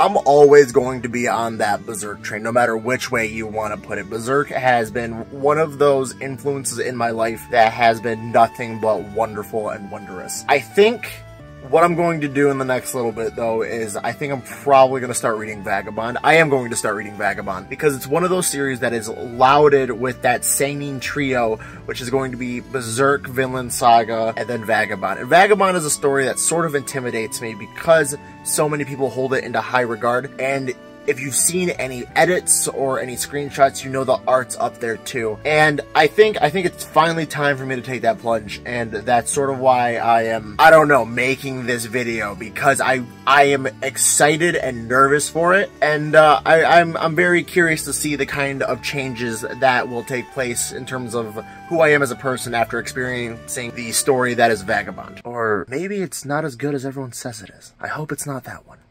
I'm always going to be on that Berserk train, no matter which way you want to put it. Berserk has been one of those influences in my life that has been nothing but wonderful and wondrous. I think what I'm going to do in the next little bit, though, is I think I'm probably going to start reading Vagabond. I am going to start reading Vagabond because it's one of those series that is lauded with that Seinen trio, which is going to be Berserk, Vinland Saga, and then Vagabond. And Vagabond is a story that sort of intimidates me because so many people hold it into high regard, and if you've seen any edits or any screenshots, you know the art's up there too. And I think I think it's finally time for me to take that plunge, and that's sort of why I am I don't know making this video because I I am excited and nervous for it, and uh, I, I'm I'm very curious to see the kind of changes that will take place in terms of who I am as a person after experiencing the story that is Vagabond. Or maybe it's not as good as everyone says it is. I hope it's not that one.